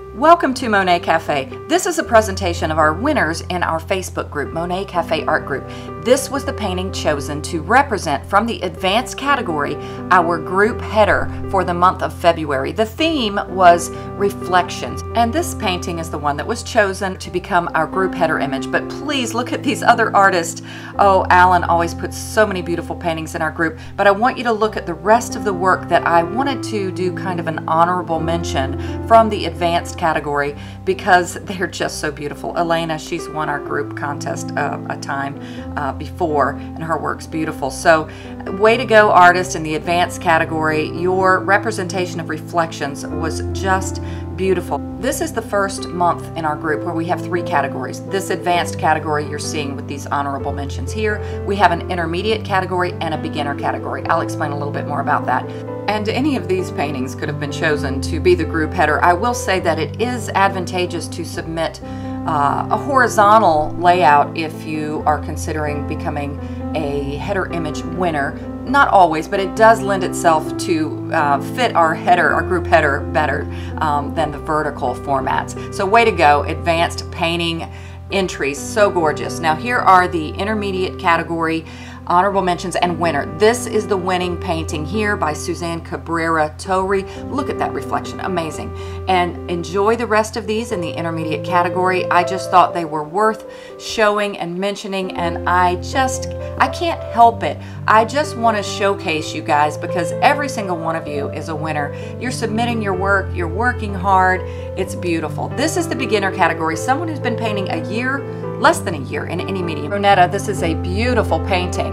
Welcome to Monet Cafe. This is a presentation of our winners in our Facebook group, Monet Cafe Art Group. This was the painting chosen to represent from the advanced category our group header for the month of February. The theme was reflections, and this painting is the one that was chosen to become our group header image. But please look at these other artists. Oh, Alan always puts so many beautiful paintings in our group, but I want you to look at the rest of the work that I wanted to do kind of an honorable mention from the advanced category because they're just so beautiful. Elena, she's won our group contest uh, a time uh, before, and her work's beautiful. So, way to go, artist, in the advanced category. Your representation of reflections was just beautiful. This is the first month in our group where we have three categories. This advanced category you're seeing with these honorable mentions here. We have an intermediate category and a beginner category. I'll explain a little bit more about that. And any of these paintings could have been chosen to be the group header. I will say that it is advantageous to submit uh, a horizontal layout if you are considering becoming a header image winner. Not always, but it does lend itself to uh, fit our header, our group header, better um, than the vertical formats. So, way to go, advanced painting entries, so gorgeous. Now, here are the intermediate category honorable mentions and winner. This is the winning painting here by Suzanne Cabrera Torre. Look at that reflection, amazing. And enjoy the rest of these in the intermediate category. I just thought they were worth showing and mentioning and I just, I can't help it. I just want to showcase you guys because every single one of you is a winner. You're submitting your work, you're working hard, it's beautiful. This is the beginner category, someone who's been painting a year less than a year in any medium. Ronetta, this is a beautiful painting,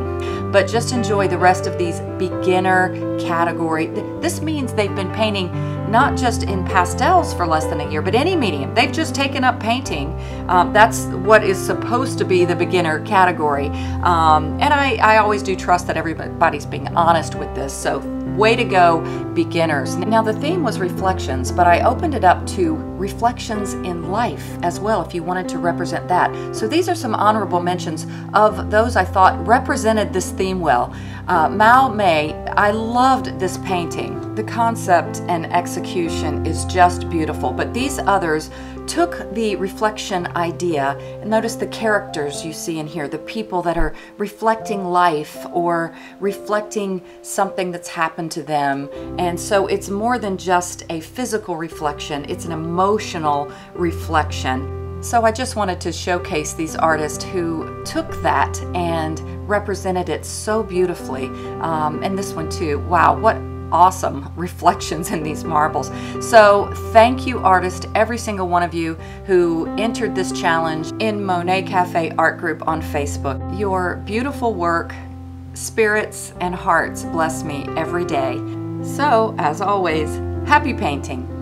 but just enjoy the rest of these beginner category. This means they've been painting not just in pastels for less than a year, but any medium. They've just taken up painting. Um, that's what is supposed to be the beginner category. Um, and I, I always do trust that everybody's being honest with this. So Way to go, beginners. Now, the theme was reflections, but I opened it up to reflections in life as well, if you wanted to represent that. So, these are some honorable mentions of those I thought represented this theme well. Uh, Mao Mei, I loved this painting. The concept and execution is just beautiful, but these others took the reflection idea and notice the characters you see in here, the people that are reflecting life or reflecting something that's happened to them. And so it's more than just a physical reflection, it's an emotional reflection. So I just wanted to showcase these artists who took that and represented it so beautifully. Um, and this one too, wow, what awesome reflections in these marbles. So thank you artist, every single one of you who entered this challenge in Monet Cafe Art Group on Facebook. Your beautiful work, spirits and hearts bless me every day. So as always, happy painting.